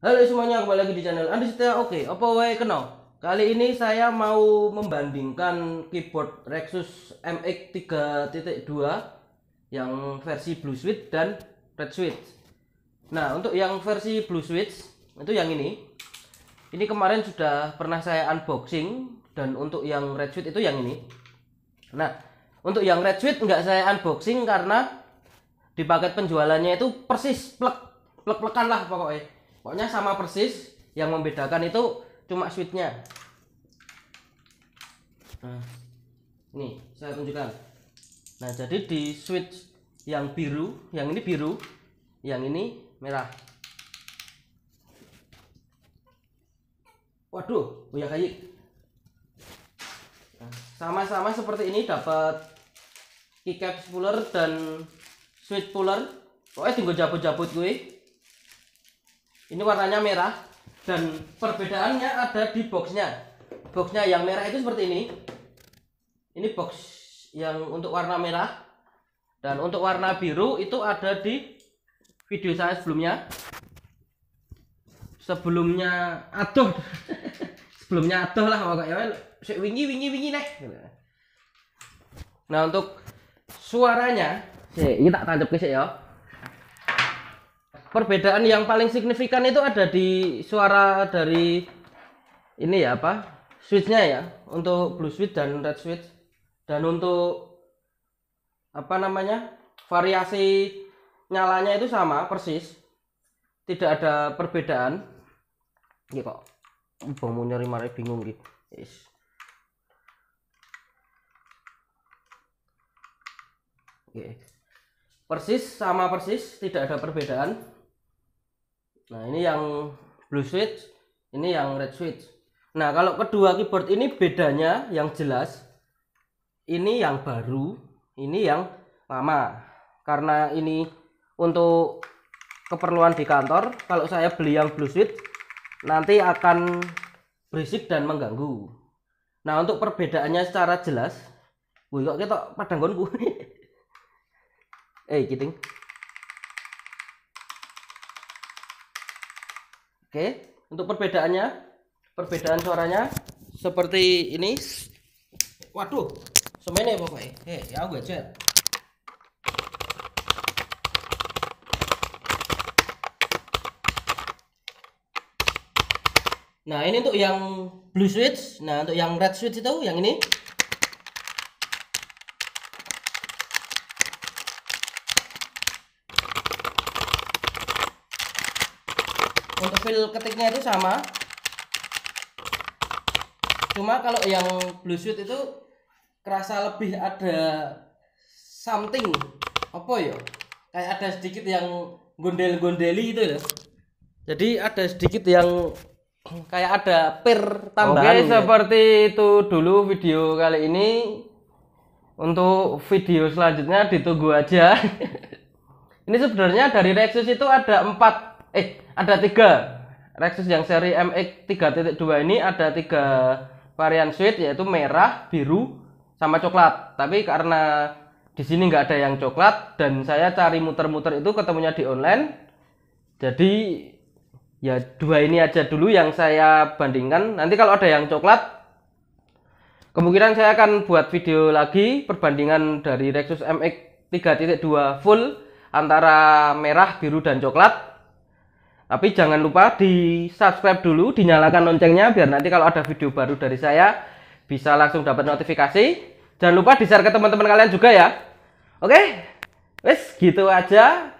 Halo semuanya, kembali lagi di channel Andi Setia Oke, apa wae kena? Kali ini saya mau membandingkan keyboard Rexus MX 3.2 yang versi Blue Switch dan Red Switch. Nah, untuk yang versi Blue Switch itu yang ini. Ini kemarin sudah pernah saya unboxing dan untuk yang Red Switch itu yang ini. Nah, untuk yang Red Switch nggak saya unboxing karena di paket penjualannya itu persis plek plek plekan lah pokoknya pokoknya sama persis yang membedakan itu cuma switchnya nah ini saya tunjukkan. Nah jadi di switch yang biru yang ini biru yang ini merah. Waduh punya kayu Nah, sama-sama seperti ini dapat keycap spooler dan switch puller. Pokoknya tinggal jabut-jabut gue ini warnanya merah dan perbedaannya ada di boxnya. Boxnya yang merah itu seperti ini. Ini box yang untuk warna merah dan untuk warna biru itu ada di video saya sebelumnya. Sebelumnya aduh. Sebelumnya aduh lah pokoknya. Wingi wingi wingi nih nah untuk suaranya sih ini tak tancap ke ya perbedaan yang paling signifikan itu ada di suara dari ini ya apa switchnya ya untuk blue switch dan red switch dan untuk apa namanya variasi nyalanya itu sama persis tidak ada perbedaan ini kok mau nyari marah bingung gitu yes. Oke. Persis sama persis, tidak ada perbedaan. Nah, ini yang blue switch, ini yang red switch. Nah, kalau kedua keyboard ini bedanya yang jelas ini yang baru, ini yang lama. Karena ini untuk keperluan di kantor, kalau saya beli yang blue switch nanti akan berisik dan mengganggu. Nah, untuk perbedaannya secara jelas, wih kok kita padang gonku. eh kiting oke untuk perbedaannya perbedaan suaranya seperti ini. Waduh semuanya pokoknya eh ya gue chat Nah ini untuk yang blue switch, nah untuk yang red switch itu yang ini untuk feel ketiknya itu sama. Cuma kalau yang blue suit itu kerasa lebih ada something. Apa ya? Kayak ada sedikit yang gondel-gondeli gitu loh. Jadi ada sedikit yang kayak ada per tambahan Oke, seperti itu dulu video kali ini. Untuk video selanjutnya ditunggu aja. ini sebenarnya dari Rexus itu ada empat, eh ada tiga. Rexus yang seri MX 3.2 ini ada tiga varian suite yaitu merah, biru, sama coklat. Tapi karena di sini nggak ada yang coklat dan saya cari muter-muter itu ketemunya di online. Jadi ya dua ini aja dulu yang saya bandingkan nanti kalau ada yang coklat kemungkinan saya akan buat video lagi perbandingan dari Rexus MX 3.2 full antara merah biru dan coklat tapi jangan lupa di subscribe dulu dinyalakan loncengnya biar nanti kalau ada video baru dari saya bisa langsung dapat notifikasi. Jangan lupa di share ke teman-teman kalian juga ya. Oke? Wes gitu aja